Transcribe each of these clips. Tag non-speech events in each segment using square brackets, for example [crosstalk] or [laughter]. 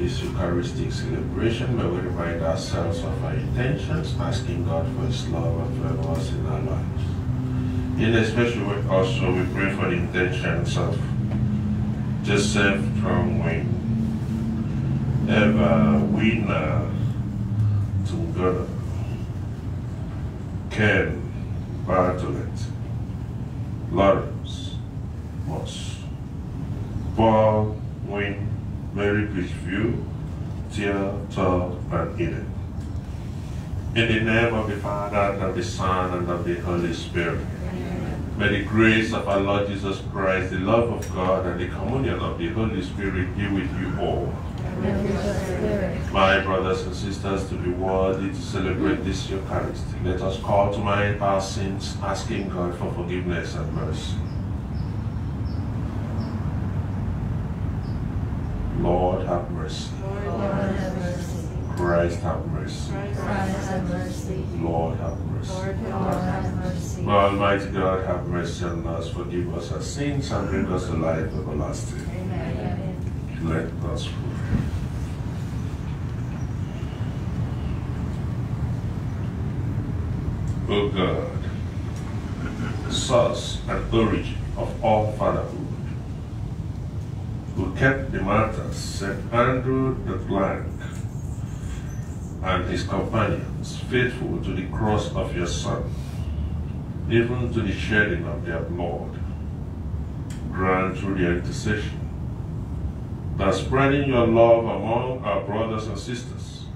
to this Eucharistic celebration, may we remind ourselves of our intentions, asking God for His love and favor us in our lives. In a special way, also, we pray for the intentions of Joseph Trongwing, Eva Wina Tungana, Ken Bartlett, Lawrence Moss, Paul Wayne, Mary Bridgeview, Tia, Todd, and Eden. In the name of the Father, and of the Son, and of the Holy Spirit. May the grace of our Lord Jesus Christ, the love of God, and the communion of the Holy Spirit be with you all. My brothers and sisters, to be worthy to celebrate this Eucharist, let us call to mind our sins, asking God for forgiveness and mercy. Lord, have mercy. Christ, have mercy. Lord, have mercy. Lord have mercy. Almighty God, have mercy on us, forgive us our sins, and bring us to life everlasting. Amen. Let us pray. O God, source and origin of all fatherhood, kept the martyrs, St. Andrew Dũng-Lạc, and his companions faithful to the cross of your Son, even to the shedding of their blood, grant through their intercession that spreading your love among our brothers and sisters,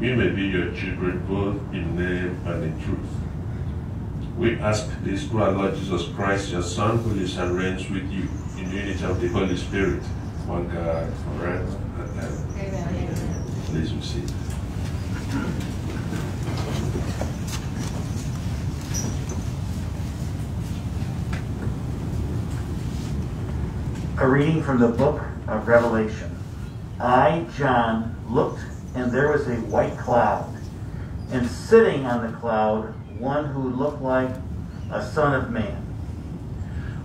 we may be your children both in name and in truth. We ask this through our Lord Jesus Christ, your Son, who lives and reigns with you in unity of the Holy Spirit, one God, forever and ever. Amen. Please receive. A reading from the book of Revelation. I, John, looked, and there was a white cloud, and sitting on the cloud, one who looked like a son of man,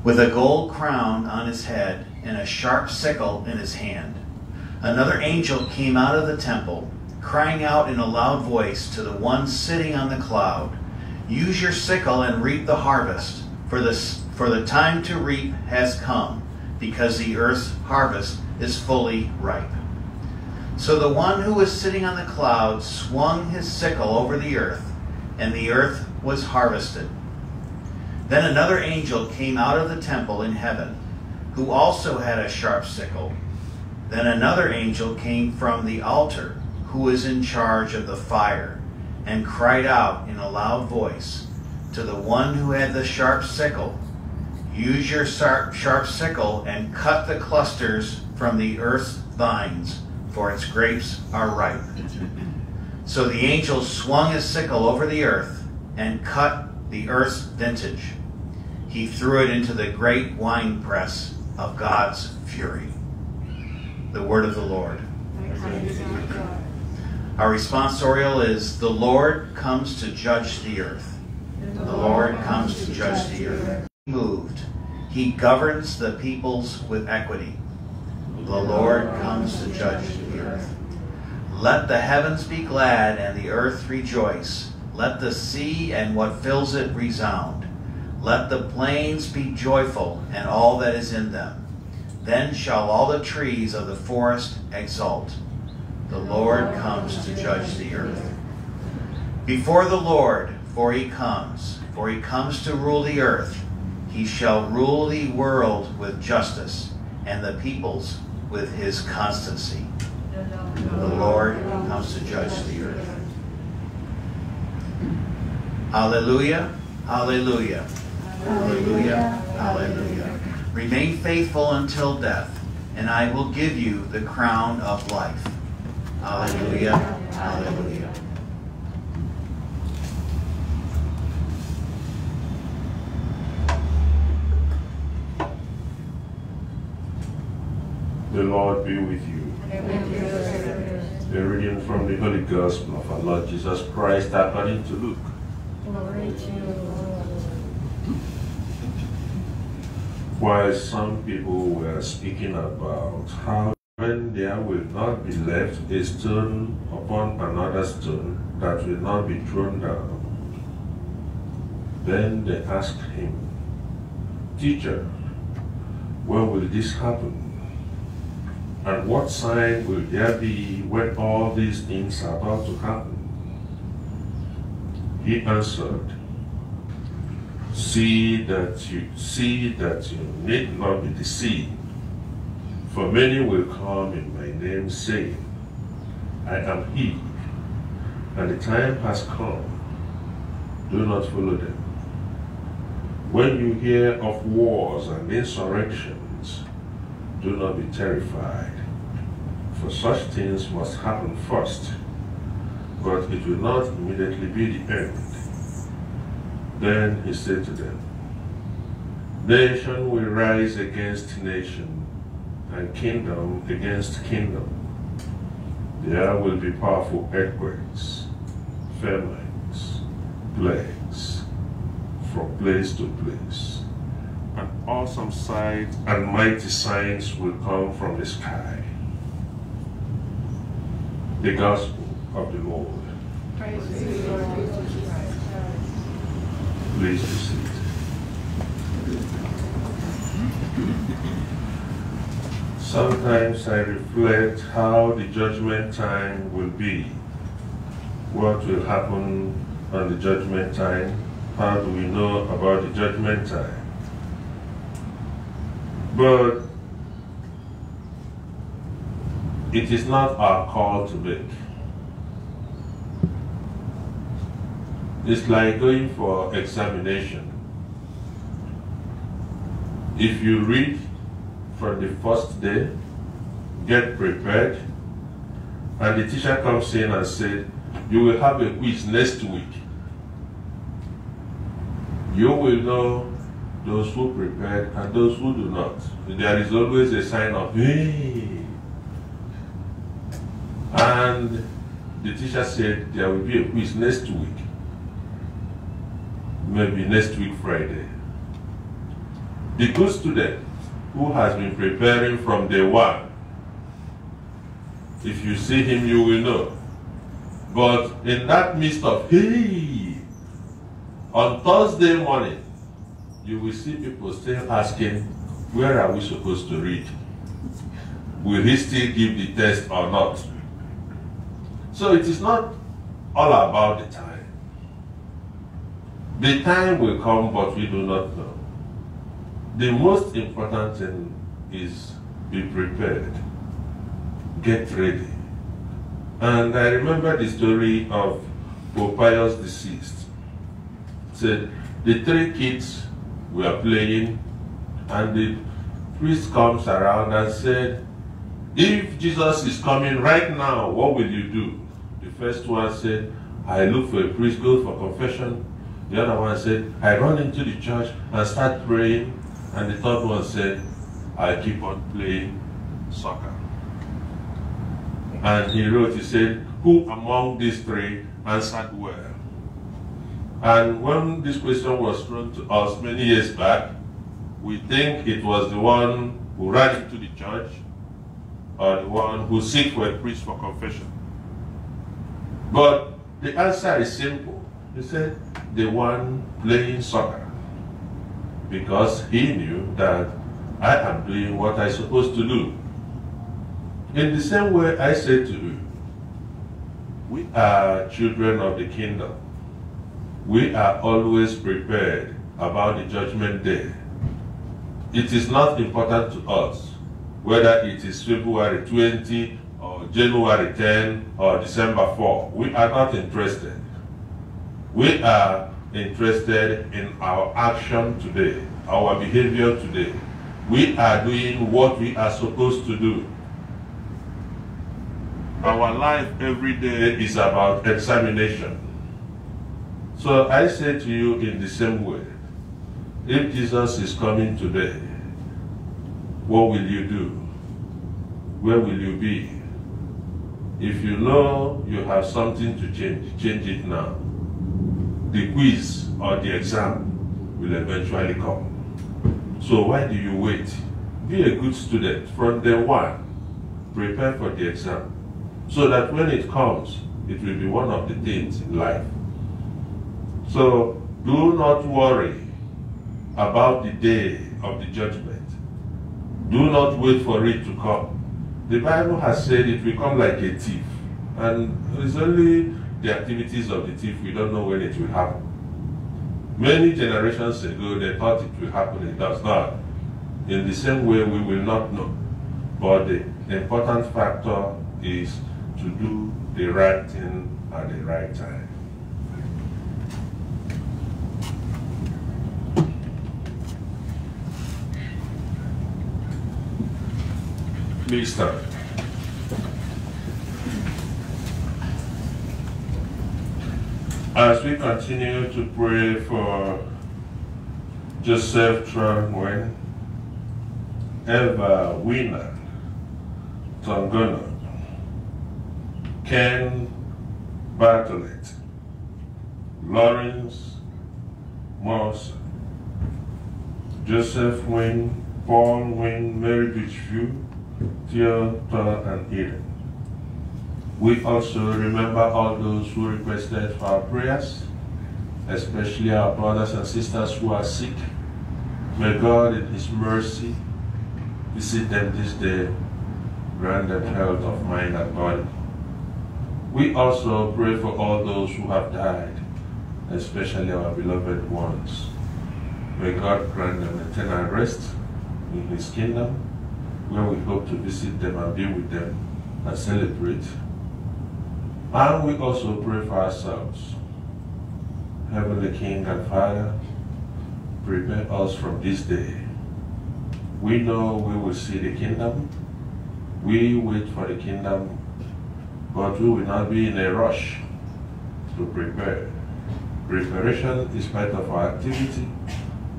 with a gold crown on his head and a sharp sickle in his hand. Another angel came out of the temple, crying out in a loud voice to the one sitting on the cloud Use your sickle and reap the harvest, for, this, for the time to reap has come because the earth's harvest is fully ripe. So the one who was sitting on the cloud swung his sickle over the earth, and the earth was harvested. Then another angel came out of the temple in heaven, who also had a sharp sickle. Then another angel came from the altar, who was in charge of the fire, and cried out in a loud voice to the one who had the sharp sickle Use your sharp, sharp sickle and cut the clusters from the earth's vines, for its grapes are ripe. [laughs] So the angel swung his sickle over the earth and cut the earth's vintage. He threw it into the great winepress of God's fury. The word of the Lord. Our responsorial is The Lord comes to judge the earth. The Lord comes to judge the earth. Moved. He governs the peoples with equity. The Lord comes to judge the earth. Let the heavens be glad and the earth rejoice. Let the sea and what fills it resound. Let the plains be joyful and all that is in them. Then shall all the trees of the forest exult. The Lord comes to judge the earth. Before the Lord, for he comes, for he comes to rule the earth. He shall rule the world with justice, and the peoples with his constancy. The Lord comes to judge the earth. Hallelujah, hallelujah, hallelujah, hallelujah. Remain faithful until death, and I will give you the crown of life. Hallelujah, hallelujah. The Lord be with you. A reading from the Holy Gospel of our Lord Jesus Christ according to Luke. While some people were speaking about how when there will not be left a stone upon another stone that will not be thrown down. Then they asked him, Teacher, when will this happen? And what sign will there be when all these things are about to happen? He answered, See that you see that you need not be deceived. For many will come in my name, saying, I am he, and the time has come. Do not follow them. When you hear of wars and insurrections, do not be terrified, for such things must happen first, but it will not immediately be the end. Then he said to them, Nation will rise against nation, and kingdom against kingdom. There will be powerful earthquakes, famines, plagues, from place to place. And awesome sights and mighty signs will come from the sky. The Gospel of the Lord. Praise to you, Lord. Please be seated. Sometimes I reflect how the judgment time will be. What will happen on the judgment time? How do we know about the judgment time? But it is not our call to make. It's like going for examination. If you read from the first day, get prepared, and the teacher comes in and said, you will have a quiz next week. You will know those who prepared and those who do not. There is always a sign of, hey. And the teacher said there will be a quiz next week maybe next week Friday. The good student who has been preparing from day one, if you see him, you will know. But in that midst of, hey, on Thursday morning, you will see people still asking, where are we supposed to read? Will he still give the test or not? So it is not all about the time. The time will come, but we do not know. The most important thing is be prepared, get ready. And I remember the story of Pope Pius deceased. Said the three kids were playing, and the priest comes around and said, "If Jesus is coming right now, what will you do?" The first one said, "I look for a priest, go for confession." The other one said, I run into the church and start praying. And the third one said, I keep on playing soccer. And he wrote, he said, Who among these three answered well? And when this question was thrown to us many years back, we think it was the one who ran into the church or the one who seek for a priest for confession. But the answer is simple. He said, the one playing soccer. Because he knew that I am doing what I'm supposed to do. In the same way I say to you, we are children of the kingdom. We are always prepared about the judgment day. It is not important to us whether it is February 20 or January 10 or December 4. We are not interested. We are interested in our action today, our behavior today. We are doing what we are supposed to do. Our life every day is about examination. So I say to you in the same way, if Jesus is coming today, what will you do? Where will you be? If you know you have something to change, change it now. The quiz or the exam will eventually come. So why do you wait? Be a good student from day one. prepare for the exam so that when it comes, it will be one of the things in life. So do not worry about the day of the judgment. Do not wait for it to come. The Bible has said it will come like a thief. And it's only the activities of the thief, we don't know when it will happen. Many generations ago, they thought it will happen, it does not. In the same way, we will not know. But the important factor is to do the right thing at the right time. Please As we continue to pray for Joseph Trangwen, Eva Wiener, Tongona, Ken Bartlett, Lawrence Morrison, Joseph Wynne, Paul Wynne, Mary Beachview, Theodore, and Eden. We also remember all those who requested for our prayers, especially our brothers and sisters who are sick. May God in His mercy visit them this day, grant them health of mind and body. We also pray for all those who have died, especially our beloved ones. May God grant them eternal rest in His kingdom, where we hope to visit them and be with them and celebrate and we also pray for ourselves. Heavenly King and Father, prepare us from this day. We know we will see the kingdom. We wait for the kingdom, but we will not be in a rush to prepare. Preparation is part of our activity.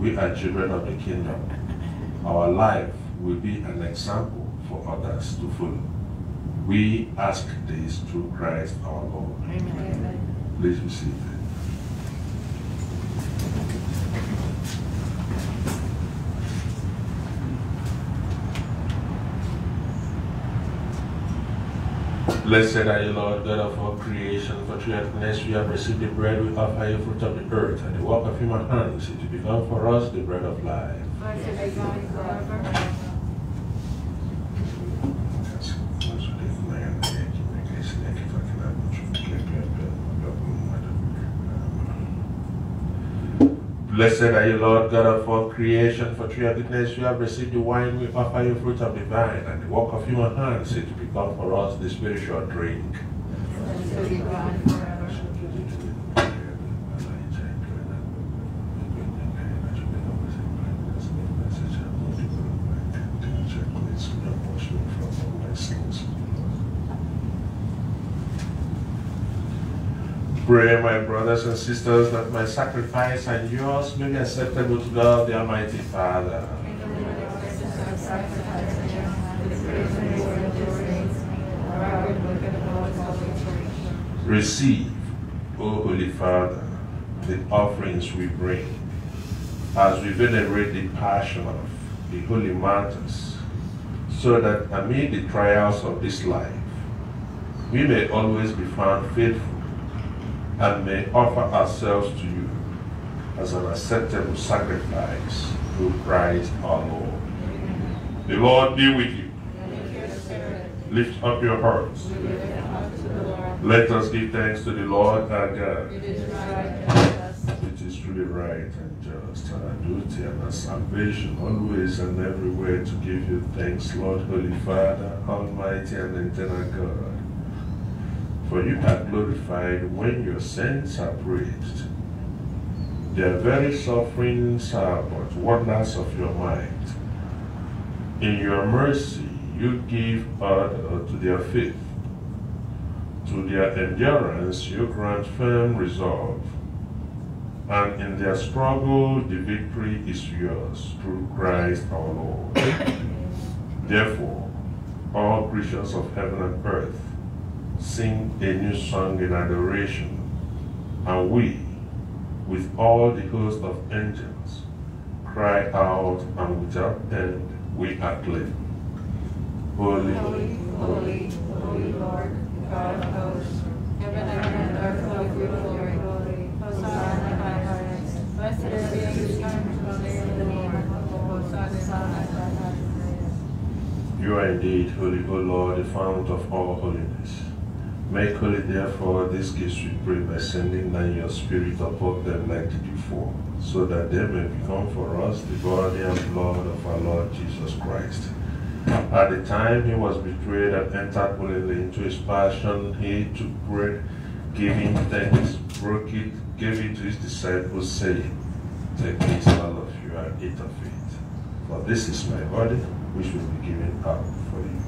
We are children of the kingdom. Our life will be an example for others to follow. We ask this through Christ our Lord. Amen. Please be seated. Blessed are you, Lord God of all creation, for through your goodness we have received the bread we offer you, fruit of the earth, and the work of human hands, it will become for us the bread of life. Blessed be God forever. Blessed are you, Lord God of all creation, for through your goodness you have received the wine, we offer you fruit of the vine, and the work of human hands, it become for us the spiritual drink. Blessed be God forever. Pray, my brothers and sisters, that my sacrifice and yours may be acceptable to God, the Almighty Father. Receive, O Holy Father, the offerings we bring as we venerate the passion of the holy martyrs, so that amid the trials of this life, we may always be found faithful and may offer ourselves to you as an acceptable sacrifice through Christ our Lord. The Lord be with you. Lift up your hearts. Let us give thanks to the Lord our God. It is right. It is truly right and just and our duty and our salvation always and everywhere to give you thanks, Lord, Holy Father, Almighty and eternal God. For you are glorified when your saints are praised. Their very sufferings are but wonders of your might. In your mercy, you give order to their faith. To their endurance, you grant firm resolve. And in their struggle, the victory is yours through Christ our Lord. [coughs] Therefore, all creatures of heaven and earth, sing a new song in adoration, and we, with all the host of angels, cry out and without end we acclaim. Holy, Holy, holy, holy Lord, God of hosts. Heaven and earth are full of your glory. Hosanna in the highest. Blessed is he who comes from the name of the Lord. Hosanna in the highest. You are indeed holy, O Lord, the fount of all holiness. Make holy, therefore, these gifts, we pray, by sending down your Spirit upon them like the before, so that they may become for us the body and blood of our Lord Jesus Christ. At the time he was betrayed and entered willingly into his passion, he took bread, giving thanks, broke it, gave it to his disciples, saying, Take this, all of you, and eat of it. For this is my body, which will be given up for you.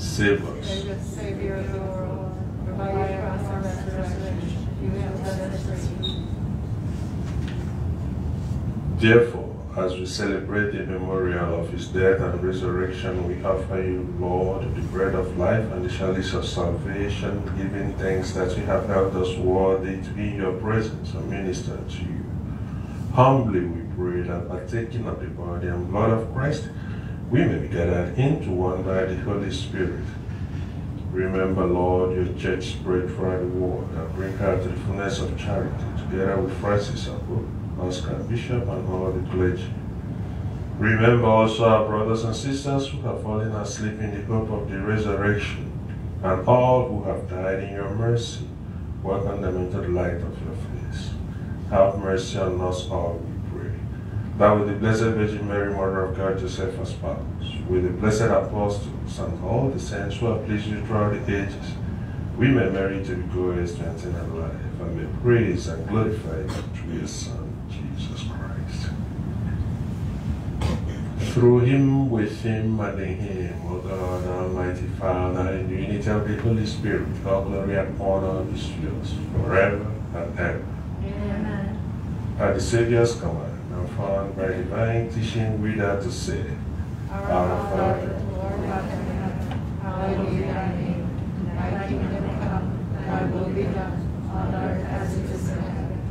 Save us. Great Savior of the world, by your cross and resurrection, you have set us free. Therefore, as we celebrate the memorial of his death and resurrection, we offer you, Lord, the bread of life and the chalice of salvation, giving thanks that you have helped us worthy to be in your presence and minister to you. Humbly we pray that partaking of the body and blood of Christ, we may be gathered into one by the Holy Spirit. Remember, Lord, your church spread throughout the world and bring her to the fullness of charity, together with Francis Pope, Oscar Bishop, and all of the clergy. Remember also our brothers and sisters who have fallen asleep in the hope of the resurrection, and all who have died in your mercy. Welcome them into the light of your face. Have mercy on us all. That with the Blessed Virgin Mary, Mother of God, Joseph as spouse, with the blessed apostles and all the saints who have pleased you throughout the ages, we may merit to be glorious to eternal life, and may praise and glorify you through your Son, Jesus Christ. Through him, with him, and in him, O God, Almighty Father, in the unity of the Holy Spirit, all glory and honor is yours forever and ever. Amen. At the Savior's command, and found by divine teaching, we are to say, Our Father, in hallowed be thy name. Thy kingdom come, thy will be done, on earth as it is in heaven.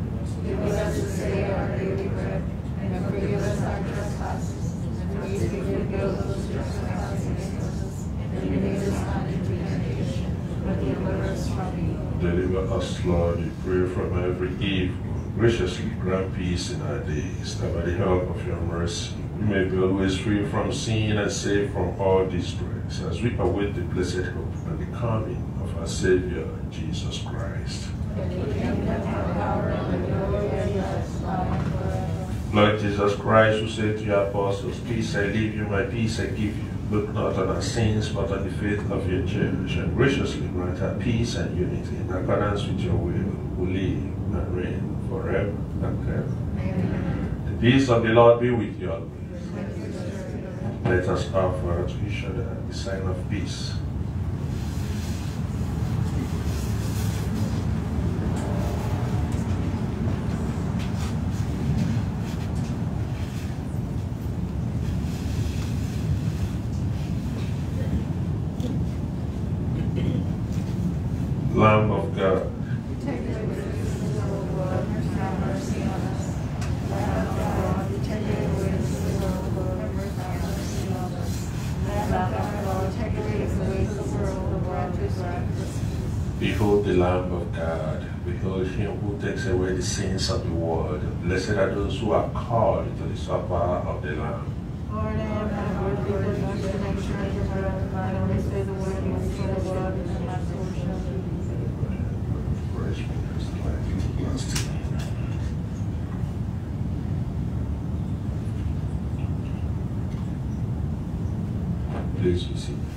Give us this day our daily bread, and forgive us our trespasses, and we forgive those who trespass against us. And lead us not into temptation, but deliver us from evil. Deliver us, Lord, we pray from every evil. Graciously grant peace in our days, that by the help of your mercy, we may be always free from sin and safe from all distress, as we await the blessed hope and the coming of our Savior, Jesus Christ. Lord Jesus Christ, who said to your apostles, Peace I leave you, my peace I give you. Look not on our sins, but on the faith of your church, and graciously grant her peace and unity in accordance with your will, who live and reign forever and ever. The peace of the Lord be with you always. Let us offer to each other the sign of peace. Lamb of God, Take away the sins of the world, have mercy on us. Lamb of God, take away the sins of the world, have mercy on us. Lamb of God, take away the sins of the world, grant us righteousness. Behold the Lamb of God. Behold him who takes away the sins of the world. Blessed are those who are called to the supper of the Lamb. Lord, I am not worthy that you should make sure your bread, but only say the word and will the world, and my soul shall be saved. Fresh fingers, life lasting. Please be seated.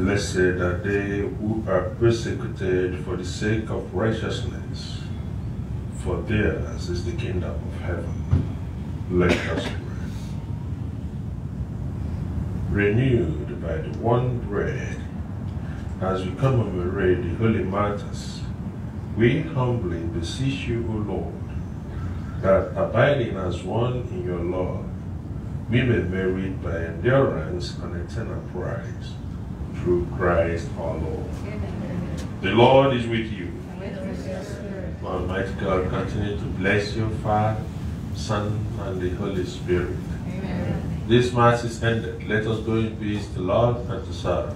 Blessed are they who are persecuted for the sake of righteousness, for theirs is the kingdom of heaven. Let us pray. Renewed by the one bread, as we commemorate the holy martyrs, we humbly beseech you, O Lord, that abiding as one in your love, we may merit by endurance an eternal prize through Christ our Lord. Amen. The Lord is with you. with your. Almighty God, continue to bless you, Father, Son, and the Holy Spirit. Amen. This Mass is ended. Let us go in peace to love and to serve.